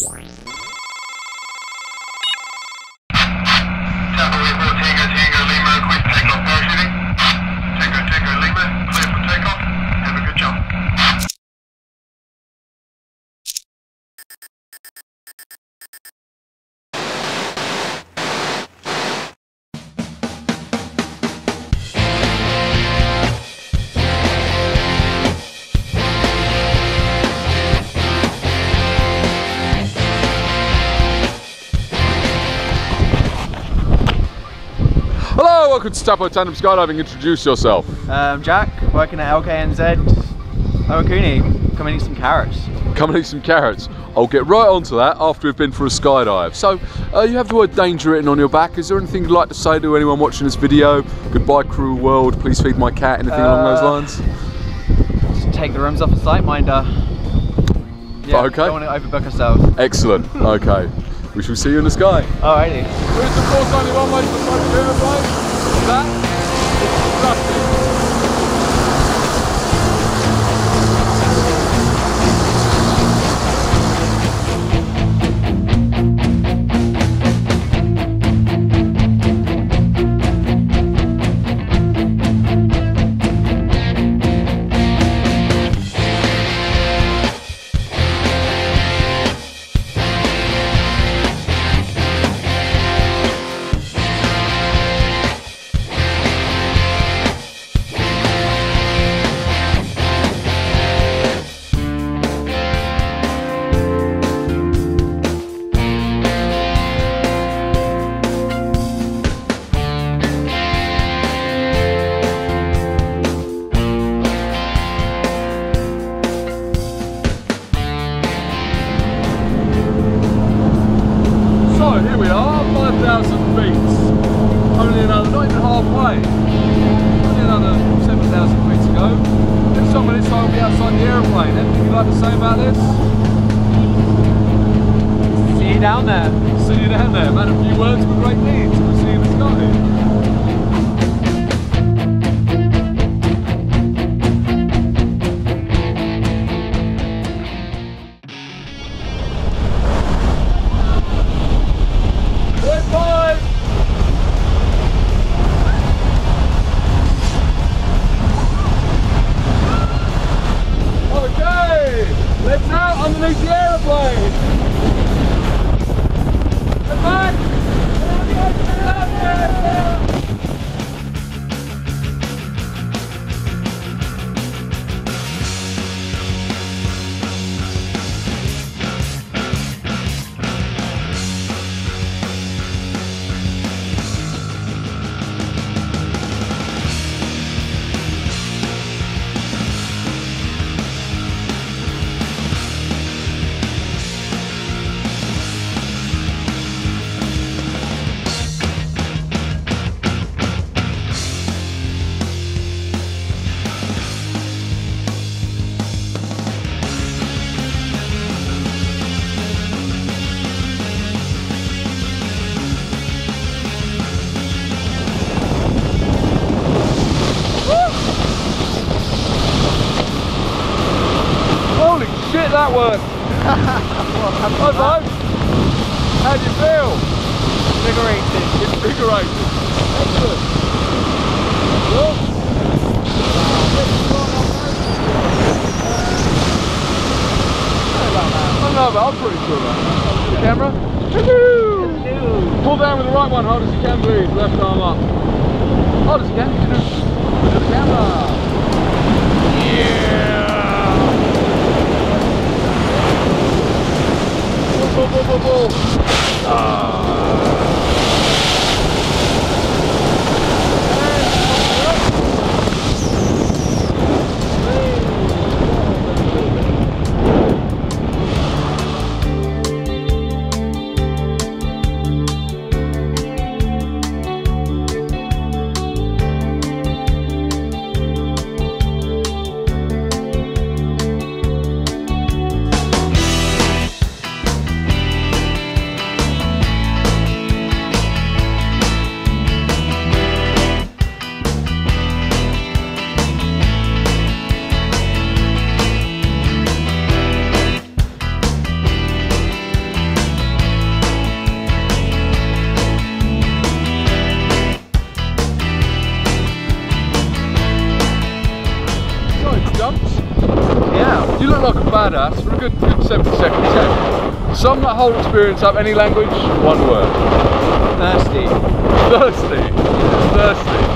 Wow. Welcome to Taupo Tandem Skydiving. Introduce yourself. Um, Jack, working at LKNZ. Oh, Cooney, come and eat some carrots. Come and eat some carrots. I'll get right onto that after we've been for a skydive. So, uh, you have the word danger written on your back. Is there anything you'd like to say to anyone watching this video? Goodbye, cruel world. Please feed my cat. Anything along those Uh, lines? Just take the rooms off a sight minder. Yeah, Okay. Don't want to overbook ourselves. Excellent. Okay. We shall see you in the sky. Alrighty. So here we are, 5,000 feet. Only another, not even halfway. Only another 7,000 feet to go. Next time minutes I'll be outside the aeroplane. Anything you'd like to say about this? See you down there. See you down there. Man, a few words with great needs. We'll see you in the sky. That worked! Hi, folks. How do you feel? Invigorated. Invigorated. Excellent. I don't know, but I'm pretty sure about that. The camera? Pull down with the right one, hard as you can, please. Left arm up. Badass for a good, good 70 seconds. Yeah. Sum that whole experience up, any language, one word. Thirsty. Thirsty. Thirsty.